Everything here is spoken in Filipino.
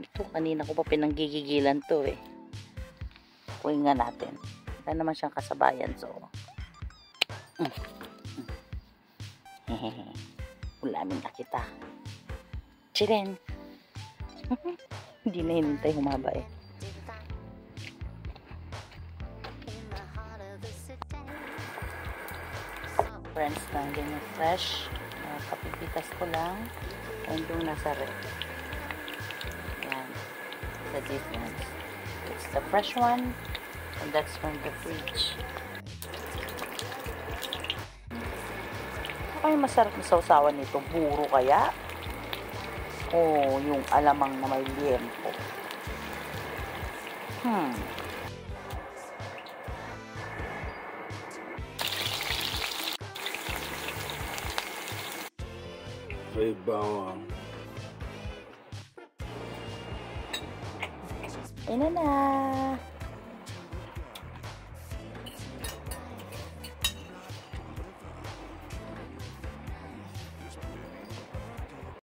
Ito, kanina ko pa pinanggigigilan to eh. Kuhin nga natin. Wala naman siyang kasabayan, so. Mm. Hehehe. Ulamin na kita. Chiren. Hindi na hinintay humaba eh. Friends, na ganyan fresh. Uh, kapipitas ko lang. And yung nasa rep. The difference. It's the fresh one. And that's from the fridge. Ay, masarap na sausawan nito. Buro kaya? O yung alamang na may liempo. Hmm. May bawang. Na.